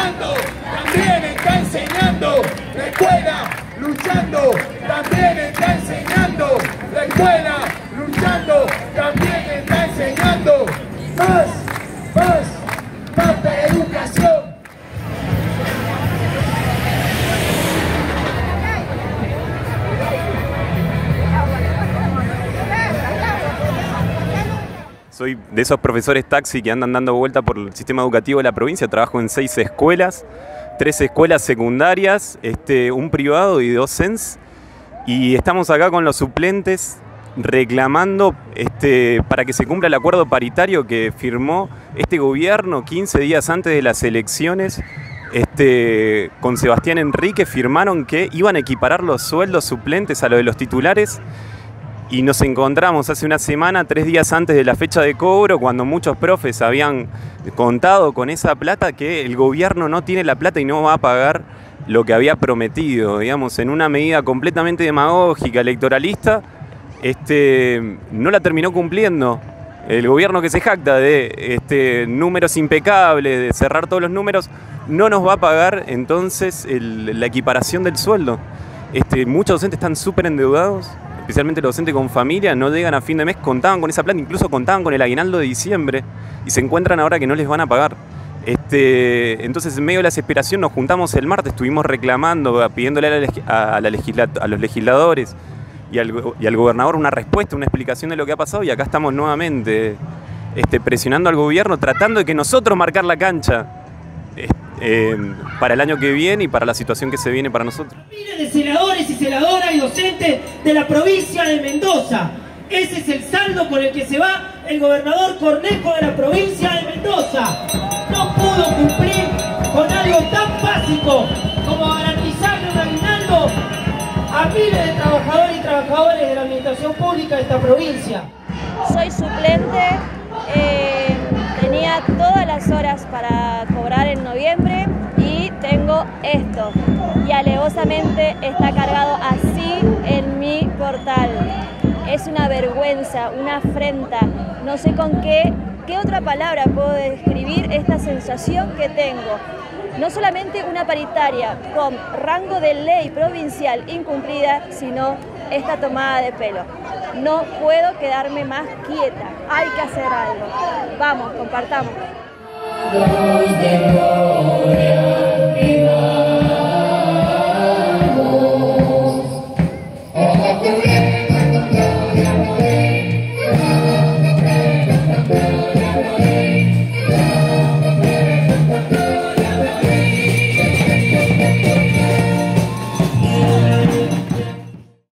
luchando, también está enseñando. Escuela luchando, también Soy de esos profesores taxi que andan dando vuelta por el sistema educativo de la provincia. Trabajo en seis escuelas, tres escuelas secundarias, este, un privado y dos CENS. Y estamos acá con los suplentes reclamando este, para que se cumpla el acuerdo paritario que firmó este gobierno 15 días antes de las elecciones. Este, con Sebastián Enrique firmaron que iban a equiparar los sueldos suplentes a los de los titulares y nos encontramos hace una semana, tres días antes de la fecha de cobro, cuando muchos profes habían contado con esa plata, que el gobierno no tiene la plata y no va a pagar lo que había prometido, digamos, en una medida completamente demagógica, electoralista, este, no la terminó cumpliendo. El gobierno que se jacta de este, números impecables, de cerrar todos los números, no nos va a pagar entonces la equiparación del sueldo. Este, muchos docentes están súper endeudados, especialmente los docentes con familia, no llegan a fin de mes, contaban con esa plata, incluso contaban con el aguinaldo de diciembre y se encuentran ahora que no les van a pagar. Este, entonces, en medio de la desesperación, nos juntamos el martes, estuvimos reclamando, pidiéndole a, la, a, la a los legisladores y al, y al, gobernador una respuesta, una explicación de lo que ha pasado, y acá estamos nuevamente este, presionando al gobierno, tratando de que nosotros marcar la cancha. Eh, para el año que viene y para la situación que se viene para nosotros. De senadores y senadoras y docentes de la provincia de Mendoza. Ese es el saldo con el que se va el gobernador Cornejo de la provincia de Mendoza. No pudo cumplir con algo tan básico como garantizarle un aguinaldo a miles de trabajadores y trabajadoras de la administración pública de esta provincia. Soy suplente. Eh tenía todas las horas para cobrar en noviembre y tengo esto. Y alevosamente está cargado portal. Es una vergüenza, una afrenta. No sé con qué, qué otra palabra puedo describir esta sensación que tengo. No solamente una paritaria con rango de ley provincial incumplida, sino esta tomada de pelo. No puedo quedarme más quieta, hay que hacer algo. Vamos, compartamos.